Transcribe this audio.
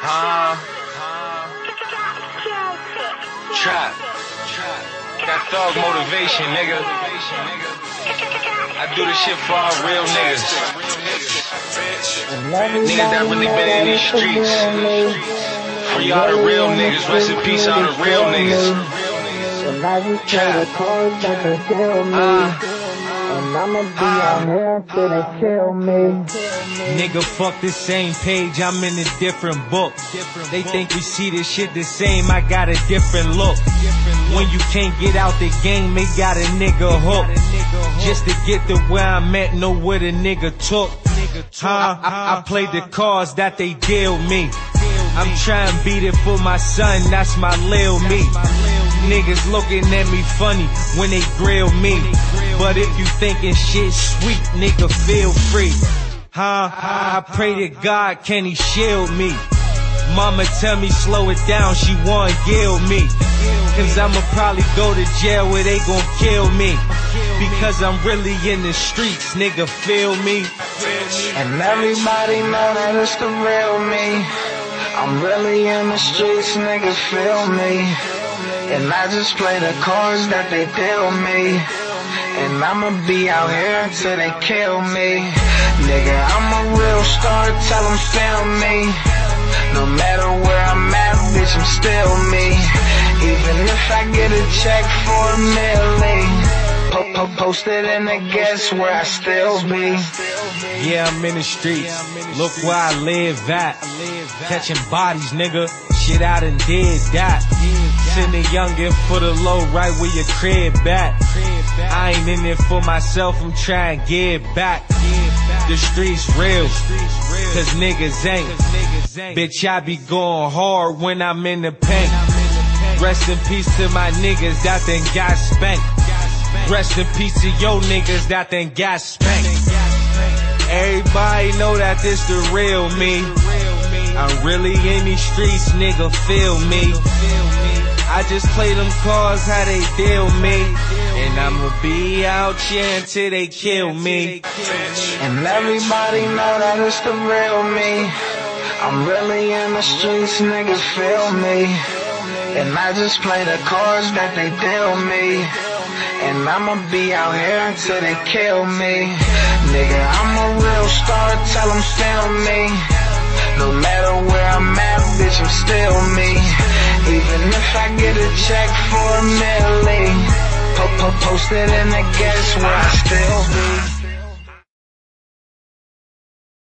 Huh? Trap. That thug motivation, nigga. I do this shit for all real niggas. Niggas that really been in these streets. For y'all the real niggas. Rest in peace, all the real niggas. Trap. Uh. And I'ma be out here till they kill me. Nigga, fuck the same page, I'm in a different book. They think we see this shit the same, I got a different look. When you can't get out the game, they got a nigga hooked. Just to get to where I'm at, know where the nigga took. Huh? I, I played the cards that they deal me. I'm trying to beat it for my son, that's my lil me. Niggas looking at me funny when they grill me. But if you thinking shit sweet, nigga, feel free. Huh? I pray to God, can he shield me? Mama tell me slow it down, she wanna gill me. Cause I'ma probably go to jail where they gon' kill me. Because I'm really in the streets, nigga, feel me? And everybody know that it's the real me. I'm really in the streets, nigga, feel me. And I just play the cards that they deal me. And I'ma be out here until they kill me. Nigga, I'm a real star, tell them feel me. No matter where I'm at, bitch, I'm still me. Even if I get a check for a million. Po po posted in the guess where I still be. Yeah, I'm in the streets. Look where I live at. Catching bodies, nigga. Shit out and did that. Send a youngin' for the low right where your crib back. I ain't in it for myself, I'm trying to get back. The streets real, cause niggas ain't. Bitch, I be going hard when I'm in the paint. Rest in peace to my niggas that then got spanked. Rest in peace to yo niggas that then got spanked. Everybody know that this the real me. I'm really in these streets, nigga, feel me. I just play them cards how they deal me. And I'ma be out here until they kill me. And everybody know that it's the real me. I'm really in the streets, niggas feel me. And I just play the cards that they deal me. And I'ma be out here until they kill me. Nigga, I'm a real star, tell them feel me. No matter where I'm at, bitch, I'm still me. Even if I get a check for a po posted in the guess where I still be.